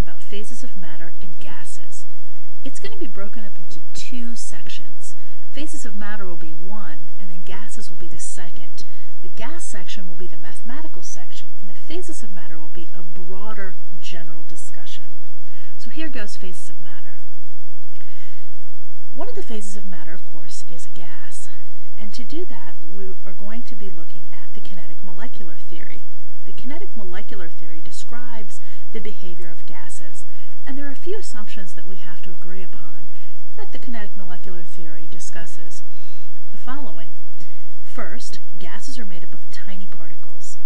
about phases of matter and gases. It's going to be broken up into two sections. Phases of matter will be one, and then gases will be the second. The gas section will be the mathematical section, and the phases of matter will be a broader general discussion. So here goes phases of matter. One of the phases of matter, of course, is a gas. And to do that, we are going to be looking at the kinetic molecular theory. The kinetic molecular theory describes the behavior of gases, and there are a few assumptions that we have to agree upon that the kinetic molecular theory discusses. The following. First, gases are made up of tiny particles.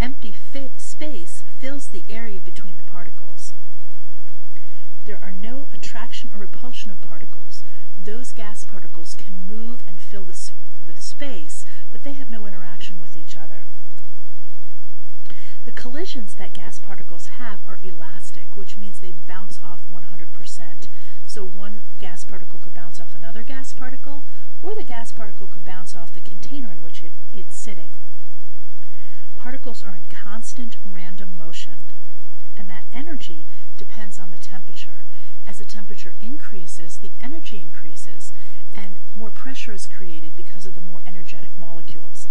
Empty space fills the area between the particles. There are no attraction or repulsion of particles. Those gas particles can move and fill the, the space, but they have no interaction with each other. The collisions that gas particles have are elastic, which means they bounce off 100%. So one gas particle could bounce off another gas particle, or the gas particle could bounce off the container in which it, it's sitting. Particles are in constant random motion, and that energy depends on the temperature. As the temperature increases, the energy increases, and more pressure is created because of the more energetic molecules.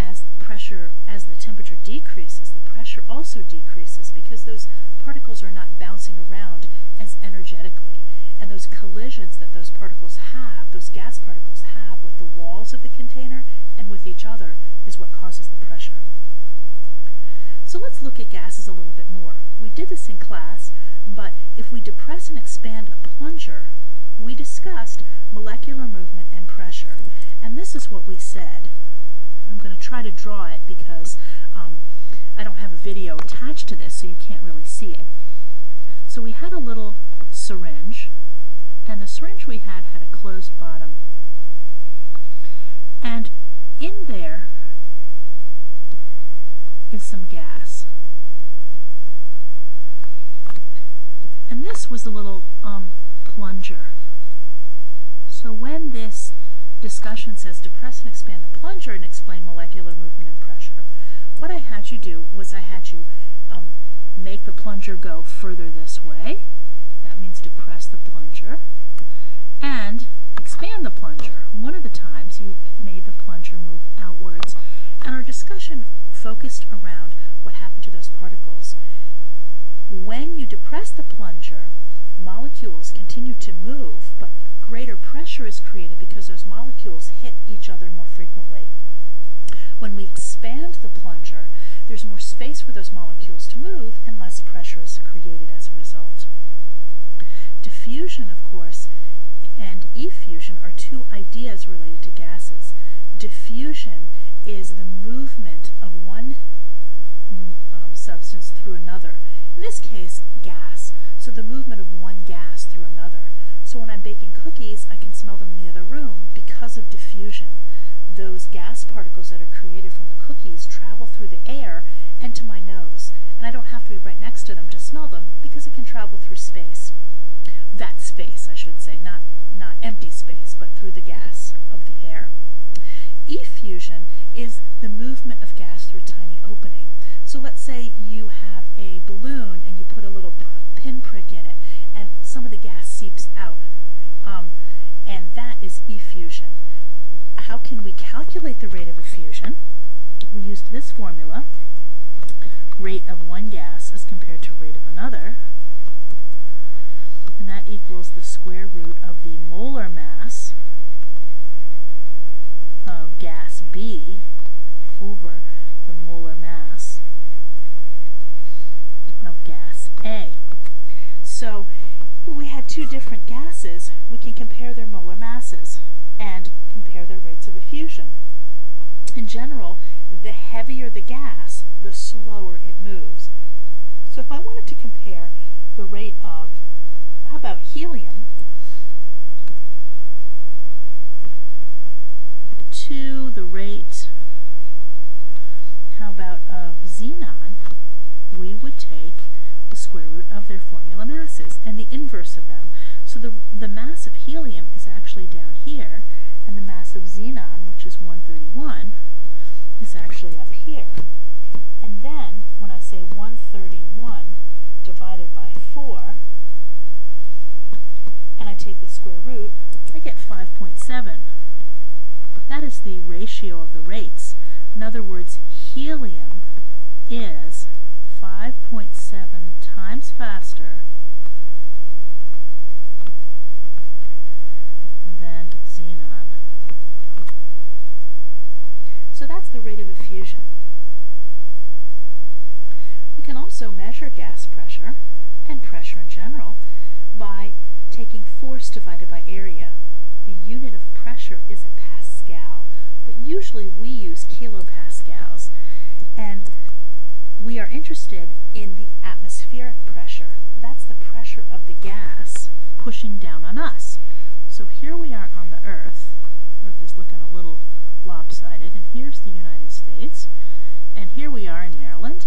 As the pressure, as the temperature decreases, the pressure also decreases because those particles are not bouncing around as energetically. And those collisions that those particles have, those gas particles have with the walls of the container and with each other is what causes the pressure. So let's look at gases a little bit more. We did this in class, but if we depress and expand a plunger, we discussed molecular movement and pressure. And this is what we said. I'm going to try to draw it because um, I don't have a video attached to this, so you can't really see it. So we had a little syringe, and the syringe we had had a closed bottom. And in there is some gas. And this was a little um, plunger. So when this discussion says depress and expand the plunger and explain molecular movement and pressure, what I had you do was I had you um, make the plunger go further this way. That means depress the plunger. And expand the plunger. One of the times you made the plunger move outwards. And our discussion focused around what happened to those particles. When you depress the plunger, molecules continue to move, but greater pressure is created because those molecules hit each other more frequently. When we expand the plunger, there's more space for those molecules to move and less pressure is created as a result. Diffusion, of course, and effusion are two ideas related to gases. Diffusion is the movement of one um, substance through another. In this case, gas. So the movement of one gas through another. Baking cookies, I can smell them in the other room because of diffusion. Those gas particles that are created from the cookies travel through the air and to my nose. And I don't have to be right next to them to smell them because it can travel through space. That space, I should say, not, not empty space, but through the gas of the air. Effusion is the movement of gas through a tiny opening. So let's say you have a balloon and you put a little pinprick in it and some of the gas seeps out. Um, and that is effusion. How can we calculate the rate of effusion? We used this formula, rate of one gas as compared to rate of another, and that equals the square root of the molar mass of gas B over the molar mass of gas A. Two different gases, we can compare their molar masses and compare their rates of effusion. In general, the heavier the gas, the slower it moves. So if I wanted to compare the rate of, how about helium, to the rate, how about of xenon, we would take the square root of their formula masses and the inverse of them. So the, the mass of helium is actually down here, and the mass of xenon, which is 131, is actually up here. And then, when I say 131 divided by 4, and I take the square root, I get 5.7. That is the ratio of the rates. In other words, helium is 5.7 times faster than xenon. So that's the rate of effusion. We can also measure gas pressure and pressure in general by taking force divided by area. The unit of pressure is a Pascal, but usually we use kilopascals. And we are interested in the atmospheric pressure. That's the pressure of the gas pushing down on us. So here we are on the Earth. Earth is looking a little lopsided, and here's the United States. And here we are in Maryland,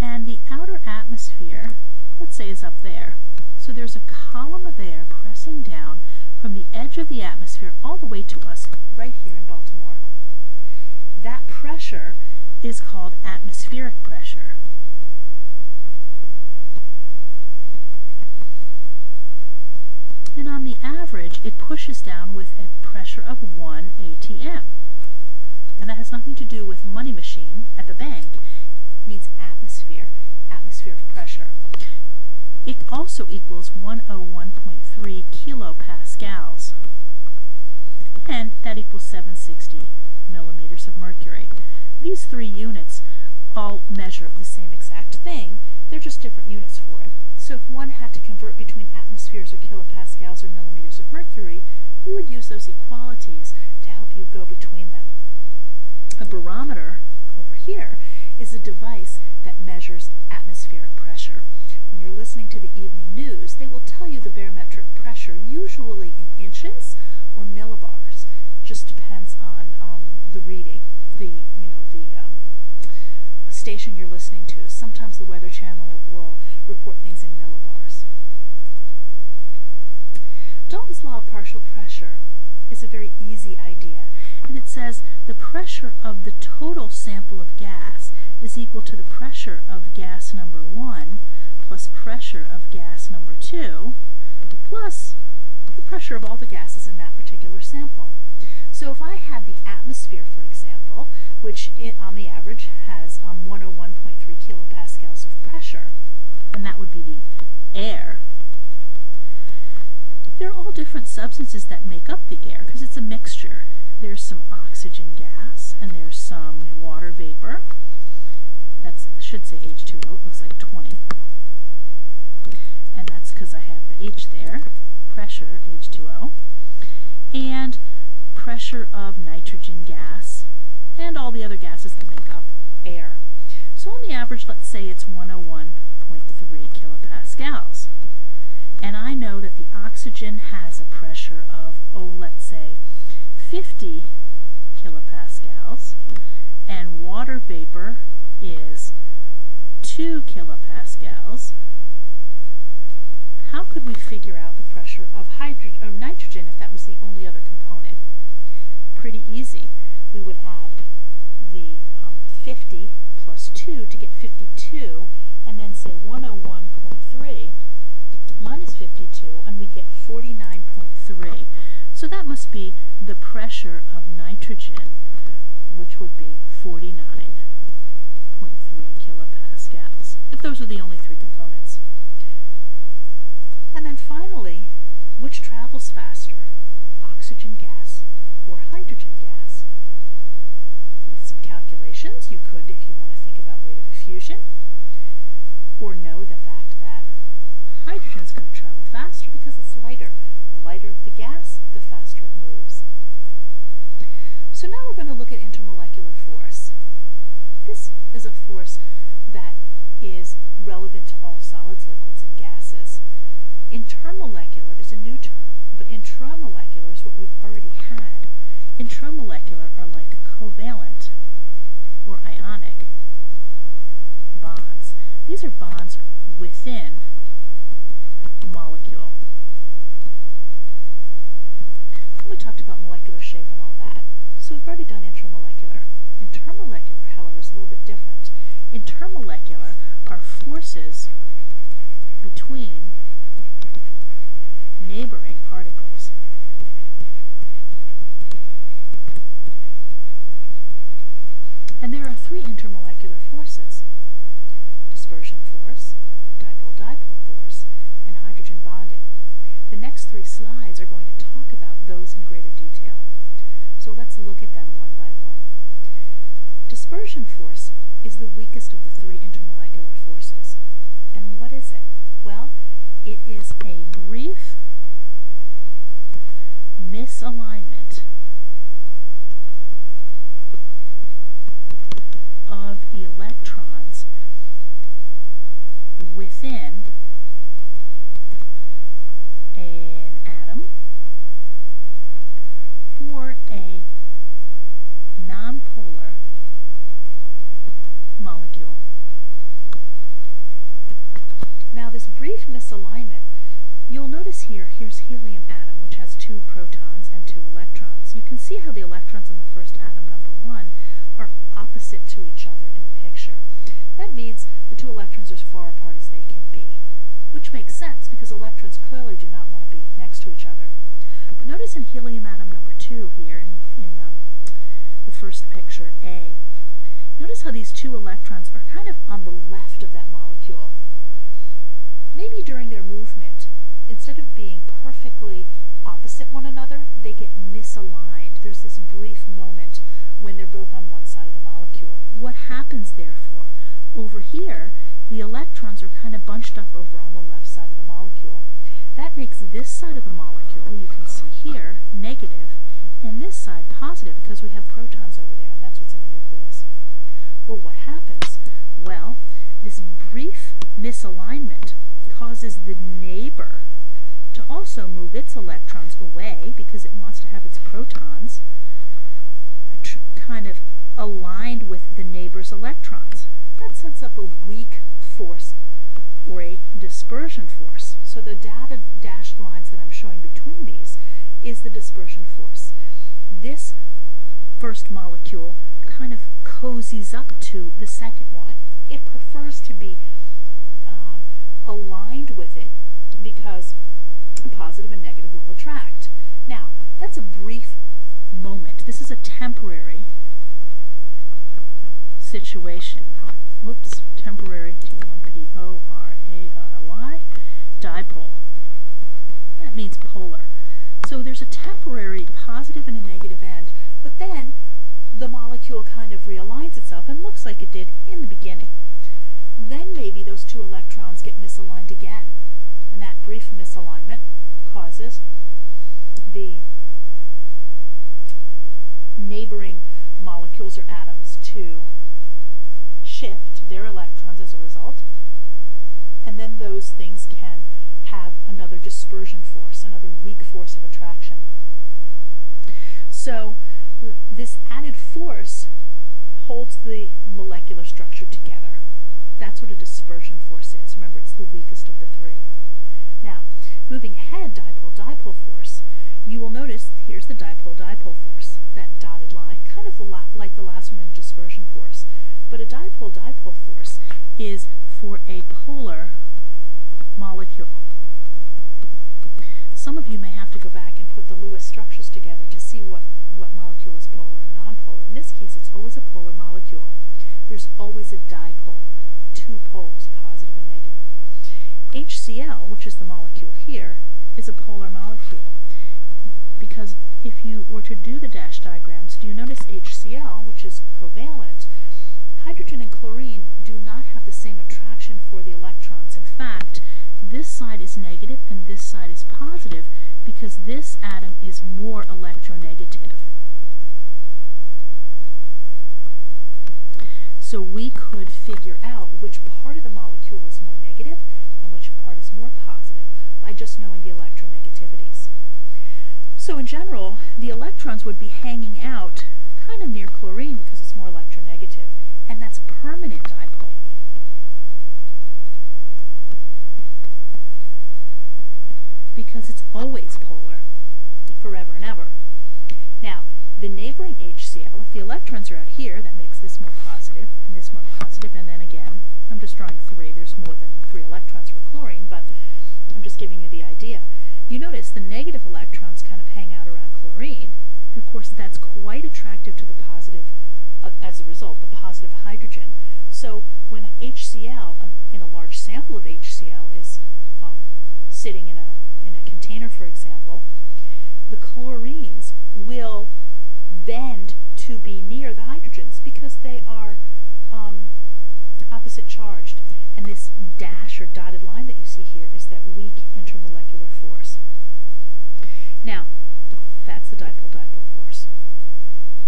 and the outer atmosphere, let's say, is up there. So there's a column of air pressing down from the edge of the atmosphere all the way to us right here in Baltimore. That pressure is called atmospheric pressure. And on the average, it pushes down with a pressure of 1 atm. And that has nothing to do with money machine at the bank. It means atmosphere, atmosphere of pressure. It also equals 101.3 kilopascals. And that equals 760 millimeters of mercury. These three units all measure the same exact thing, they're just different units for it. So if one had to convert between atmospheres or kilopascals or millimeters of mercury, you would use those equalities to help you go between them. A barometer, over here, is a device that measures atmospheric pressure. When you're listening to the evening news, they will tell you the barometric pressure, usually in inches or millibars. Just depends on um, the reading, the you know the um, station you're listening to. Sometimes the Weather Channel will report things in millibars. Partial pressure is a very easy idea, and it says the pressure of the total sample of gas is equal to the pressure of gas number 1 plus pressure of gas number 2 plus the pressure of all the gases in that particular sample. So if I had the atmosphere, for example, which it, on the average has um, 101.3 kilopascals of pressure, and that would be the air, they're all different substances that make up the air because it's a mixture. There's some oxygen gas, and there's some water vapor. That should say H2O, it looks like 20. And that's because I have the H there, pressure, H2O, and pressure of nitrogen gas, and all the other gases that make up air. So on the average, let's say it's 101.3 kilopascals. And I know that the oxygen has a pressure of, oh, let's say 50 kilopascals, and water vapor is 2 kilopascals. How could we figure out the pressure of, of nitrogen if that was the only other component? Pretty easy. We would add the um, 50 plus 2 to get 52, and then say 101.3 minus 52, and we get 49.3. So that must be the pressure of nitrogen, which would be 49.3 kilopascals, if those are the only three components. And then finally, which travels faster, oxygen gas or hydrogen gas? With some calculations, you could, if you want to think about rate of effusion, or know the fact that hydrogen is going to travel faster because it's lighter. The lighter the gas, the faster it moves. So now we're going to look at intermolecular force. This is a force that is relevant to all solids, liquids, and gases. Intermolecular is a new term, but intramolecular is what we've already had. Intramolecular are like covalent or ionic bonds. These are bonds within molecule. we talked about molecular shape and all that. So we've already done intermolecular. Intermolecular, however, is a little bit different. Intermolecular are forces between neighboring particles. And there are three intermolecular forces. Dispersion force, hydrogen bonding. The next three slides are going to talk about those in greater detail. So let's look at them one by one. Dispersion force is the weakest of the three intermolecular forces. And what is it? Well, it is a brief misalignment of electrons within an atom or a nonpolar molecule. Now this brief misalignment, you'll notice here, here's helium atom, which has two protons and two electrons. You can see how the electrons in the first atom, number one, are opposite to each other in the picture. That means the two electrons are as far apart as they can be, which makes sense because electrons clearly do not want to be next to each other. But notice in helium atom number two here, in, in um, the first picture, A, notice how these two electrons are kind of on the left of that molecule. Maybe during their movement, instead of being perfectly opposite one another, they get misaligned. There's this brief moment when they're both on one side of the molecule. What happens, therefore? Over here, the electrons are kind of bunched up over on the left side of the molecule. That makes this side of the molecule, you can see here, negative, and this side positive because we have protons over there, and that's what's in the nucleus. Well, what happens? Well, this brief misalignment causes the neighbor to also move its electrons away because it wants to have its protons kind of aligned with the neighbor's electrons. That sets up a weak force or a dispersion force. So the data dashed lines that I'm showing between these is the dispersion force. This first molecule kind of cozies up to the second one. It prefers to be um, aligned with it because positive and negative will attract. Now, that's a brief moment. This is a temporary situation. Whoops, temporary, T-M-P-O-R-A-R-Y, dipole. That means polar. So there's a temporary positive and a negative end, but then the molecule kind of realigns itself and looks like it did in the beginning. Then maybe those two electrons get misaligned again, and that brief misalignment causes the neighboring molecules or atoms to shift their electrons as a result, and then those things can have another dispersion force, another weak force of attraction. So this added force holds the molecular structure together. That's what a dispersion force is. Remember, it's the weakest of the three. Now, moving ahead, dipole-dipole force, you will notice here's the dipole-dipole force, that dotted line, kind of like the last one in dispersion force. But a dipole-dipole force is for a polar molecule. Some of you may have to go back and put the Lewis structures together to see what, what molecule is polar and nonpolar. In this case, it's always a polar molecule. There's always a dipole, two poles, positive and negative. HCl, which is the molecule here, is a polar molecule. Because if you were to do the dash diagrams, do you notice HCl, which is covalent, hydrogen and chlorine do not have the same attraction for the electrons. In fact, this side is negative and this side is positive because this atom is more electronegative. So we could figure out which part of the molecule is more negative and which part is more positive by just knowing the electronegativities. So in general, the electrons would be hanging out kind of near chlorine because it's more electronegative, and that's a permanent dipole. Because it's always polar, forever and ever. Now, the neighboring HCl, if the electrons are out here, that makes this more positive, and this more positive, and then again, I'm just drawing three. There's more than three electrons for chlorine, but I'm just giving you the idea. You notice the negative electrons kind of hang out around chlorine, and of course that's quite attractive to the as a result, the positive hydrogen. So when HCl, um, in a large sample of HCl, is um, sitting in a, in a container, for example, the chlorines will bend to be near the hydrogens because they are um, opposite charged. And this dash or dotted line that you see here is that weak intermolecular force. Now, that's the dipole-dipole force.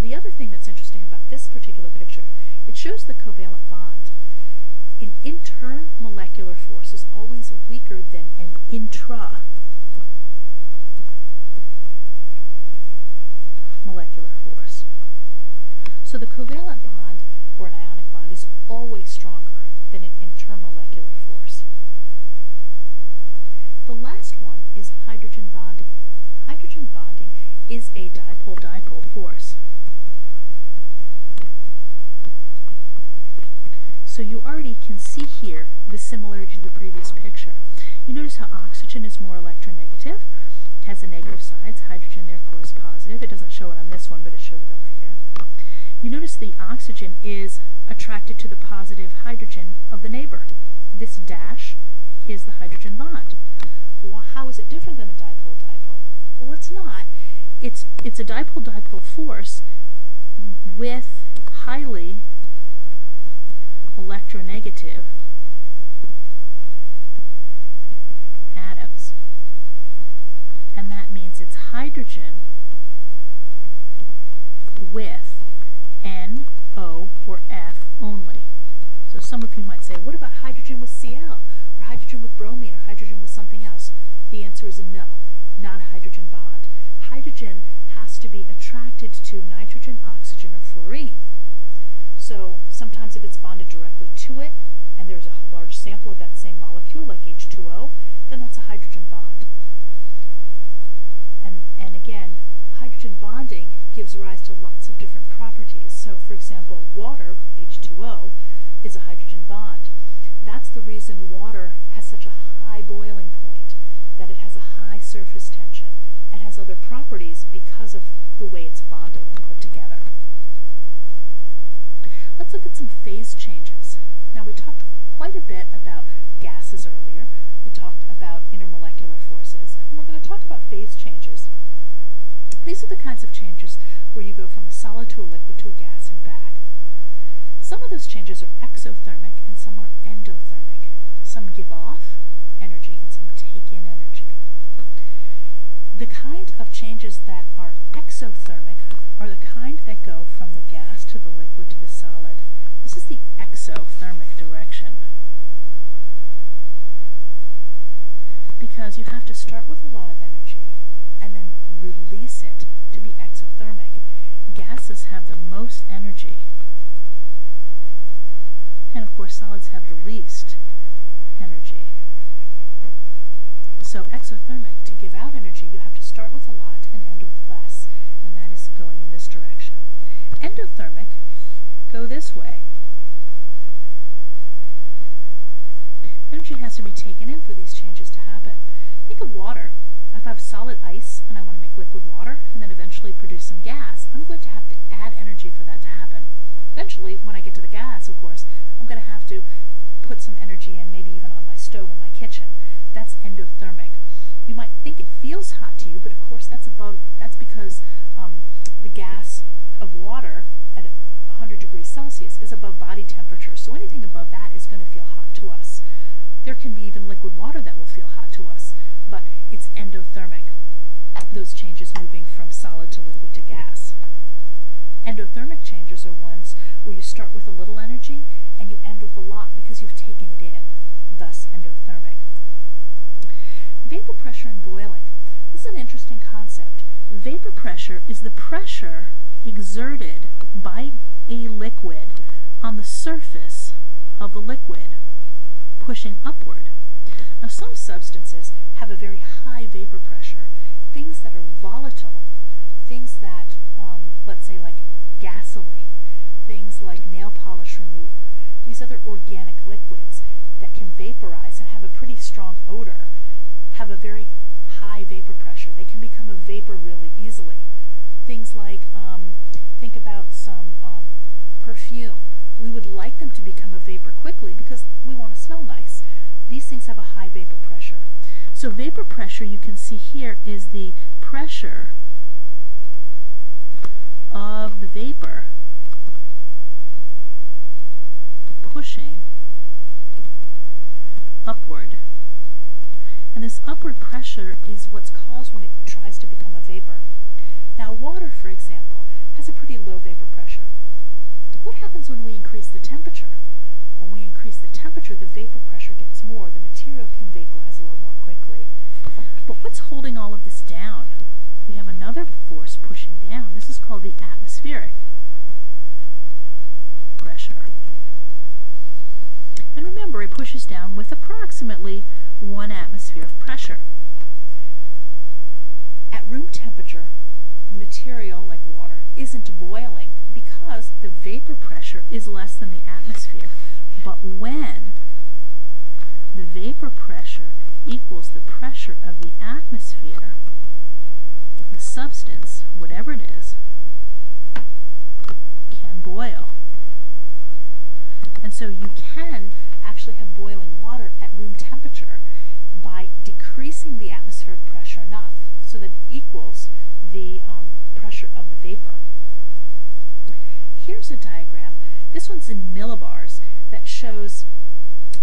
The other thing that's interesting about this particular picture, it shows the covalent bond. An intermolecular force is always weaker than an intra molecular force. So the covalent bond, or an ionic bond, is always stronger than an intermolecular force. The last one is hydrogen bonding. Hydrogen bonding is a dipole-dipole force. So you already can see here the similarity to the previous picture. You notice how oxygen is more electronegative, has a negative side, hydrogen therefore is positive. It doesn't show it on this one, but it showed it over here. You notice the oxygen is attracted to the positive hydrogen of the neighbor. This dash is the hydrogen bond. Well, how is it different than a dipole-dipole? Well, it's not. It's, it's a dipole-dipole force with highly electronegative atoms. And that means it's hydrogen with N, O, or F only. So some of you might say, what about hydrogen with Cl? Or hydrogen with bromine? Or hydrogen with something else? The answer is no, not a hydrogen bond. Hydrogen has to be attracted to nitrogen, oxygen, or fluorine. So sometimes if it's bonded directly to it, and there's a large sample of that same molecule, like H2O, then that's a hydrogen bond. And, and again, hydrogen bonding gives rise to lots of different properties. So for example, water, H2O, is a hydrogen bond. That's the reason water has such a high boiling point, that it has a high surface tension, and has other properties because of the way it's bonded and put together. Let's look at some phase changes. Now we talked quite a bit about gases earlier. We talked about intermolecular forces. And we're going to talk about phase changes. These are the kinds of changes where you go from a solid to a liquid to a gas and back. Some of those changes are exothermic and some are endothermic. Some give off energy and some take in energy. The kind of changes that are exothermic are the kind that go from the gas to the liquid to the solid. This is the exothermic direction. Because you have to start with a lot of energy and then release it to be exothermic. Gases have the most energy. And of course solids have the least energy. So exothermic, to give out energy, you have to start with a lot and end with less. And that is going in this direction. Endothermic, go this way. Energy has to be taken in for these changes to happen. Think of water. If I have solid ice and I want to make liquid water and then eventually produce some gas, I'm going to have to add energy for that to happen. Eventually, when I get to the gas, of course, I'm going to have to put some energy in, maybe even on my stove in my kitchen. That's endothermic. You might think it feels hot to you, but of course that's above. That's because um, the gas of water at 100 degrees Celsius is above body temperature. So anything above that is going to feel hot to us. There can be even liquid water that will feel hot to us, but it's endothermic. Those changes moving from solid to liquid to gas. Endothermic changes are ones where you start with a little energy and you end with a lot because you've taken it in, thus endothermic. Vapor pressure and boiling. This is an interesting concept. Vapor pressure is the pressure exerted by a liquid on the surface of the liquid, pushing upward. Now some substances have a very high vapor pressure. Things that are volatile, things that, um, let's say like gasoline, things like nail polish remover, these other organic liquids that can vaporize and have a pretty strong odor have a very high vapor pressure. They can become a vapor really easily. Things like, um, think about some um, perfume. We would like them to become a vapor quickly because we want to smell nice. These things have a high vapor pressure. So vapor pressure, you can see here, is the pressure of the vapor pushing upward. And this upward pressure is what's caused when it tries to become a vapor. Now water, for example, has a pretty low vapor pressure. What happens when we increase the temperature? When we increase the temperature, the vapor pressure gets more. The material can vaporize a little more quickly. But what's holding all of this down? We have another force pushing down. This is called the atmospheric pressure. And remember, it pushes down with approximately one atmosphere of pressure. At room temperature, the material, like water, isn't boiling because the vapor pressure is less than the atmosphere. But when the vapor pressure equals the pressure of the atmosphere, the substance, whatever it is, can boil. And so you can actually have boiling water at room temperature by decreasing the atmospheric pressure enough so that it equals the um, pressure of the vapor. Here's a diagram. This one's in millibars that shows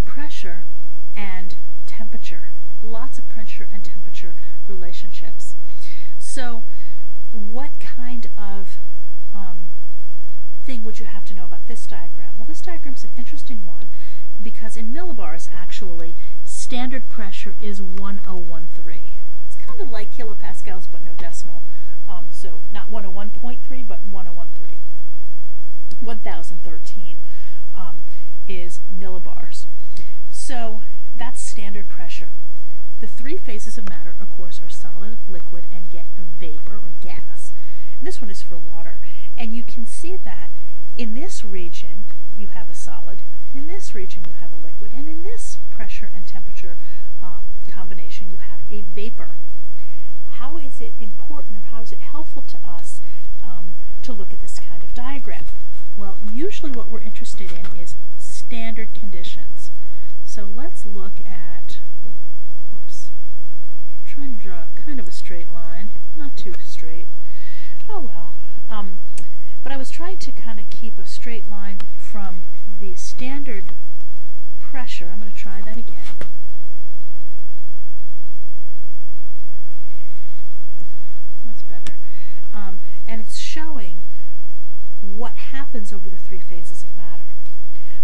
pressure and temperature. Lots of pressure and temperature relationships. So what kind of um, thing would you have to know about this diagram? Well, this diagram's an interesting one because in millibars, actually, standard pressure is 1013. It's kind of like kilopascals, but no decimal. Um, so not 101.3, but 1013. 1013 um, is millibars. So that's standard pressure. The three phases of matter, of course, are solid, liquid, and vapor or gas. And this one is for water. And you can see that in this region you have a solid, in this region you have a liquid, and in this pressure and temperature um, combination you have a vapor. How is it important or how is it helpful to us um, to look at this kind of diagram? Well, usually what we're interested in is standard conditions. So let's look at, whoops, I'm trying to draw kind of a straight line, not too straight. Oh well. Um, but I was trying to kind of keep a straight line from the standard pressure. I'm going to try that again. That's better. Um, and it's showing what happens over the three phases of matter.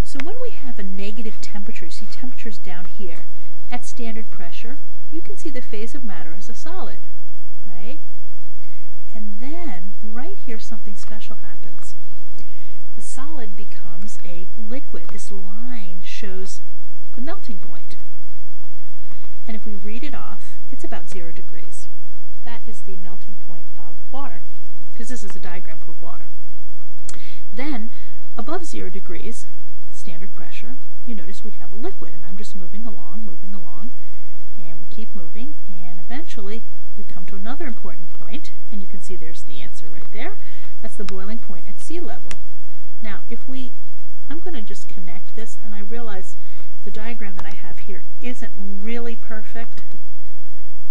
So when we have a negative temperature, you see temperature's down here, at standard pressure, you can see the phase of matter as a solid, right? And then, right here, something special happens. The solid becomes a liquid. This line shows the melting point. And if we read it off, it's about zero degrees. That is the melting point of water, because this is a diagram for water. Then, above zero degrees, standard pressure, you notice we have a liquid, and I'm just moving along, moving along, and we keep moving, and eventually we come to another important point, and you can see there's the answer right there. That's the boiling point at sea level. Now, if we, I'm going to just connect this, and I realize the diagram that I have here isn't really perfect,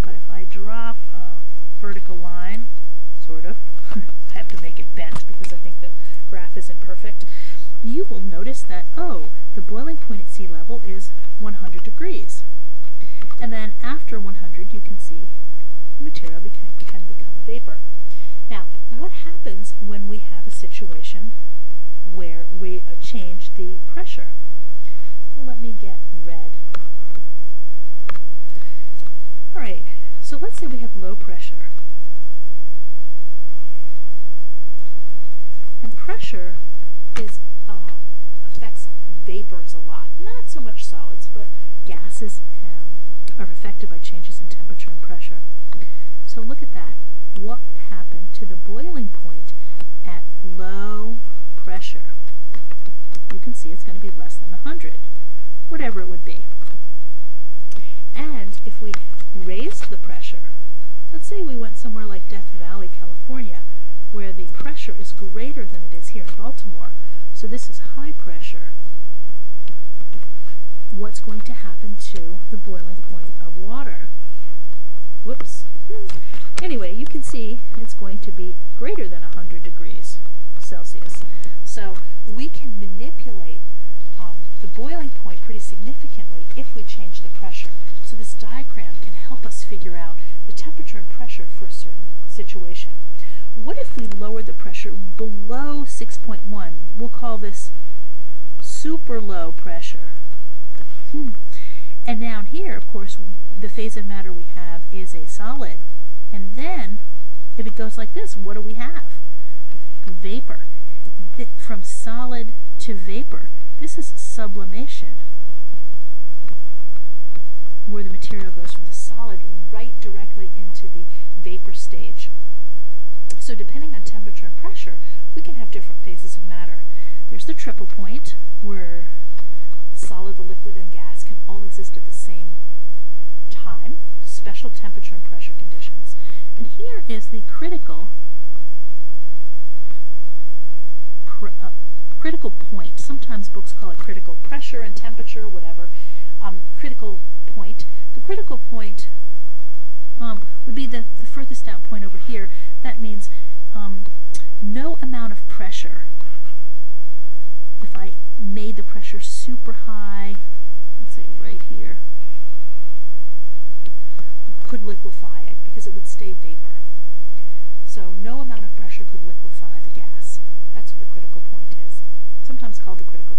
but if I drop a vertical line, sort of, I have to make it bent because I think the graph isn't perfect, you will notice that, oh, the boiling point at sea level is 100 degrees. And then after 100, you can see material beca can become a vapor. Now, what happens when we have a situation where we change the pressure? Let me get red. Alright, so let's say we have low pressure. And pressure is uh, affects vapors a lot. Not so much solids, but gases um, are affected by changes in temperature and pressure. So look at that. What happened to the boiling point at low pressure? you can see it's going to be less than 100, whatever it would be. And if we raised the pressure, let's say we went somewhere like Death Valley, California, where the pressure is greater than it is here in Baltimore, so this is high pressure, what's going to happen to the boiling point of water? Anyway, you can see it's going to be greater than 100 degrees Celsius. So we can manipulate um, the boiling point pretty significantly if we change the pressure. So this diagram can help us figure out the temperature and pressure for a certain situation. What if we lower the pressure below 6.1? We'll call this super low pressure. Hmm. And down here, of course, the phase of matter we have is a solid. And then, if it goes like this, what do we have? Vapor. Th from solid to vapor. This is sublimation, where the material goes from the solid right directly into the vapor stage. So depending on temperature and pressure, we can have different phases of matter. There's the triple point, where solid, the liquid, and gas can all exist at the same time, special temperature and pressure conditions. And here is the critical pr uh, critical point. Sometimes books call it critical pressure and temperature, whatever. Um, critical point. The critical point um, would be the, the furthest out point over here. That means um, no amount of pressure. If I made the pressure super high, let's see, right here, could liquefy it because it would stay vapor. So no amount of pressure could liquefy the gas. That's what the critical point is, sometimes called the critical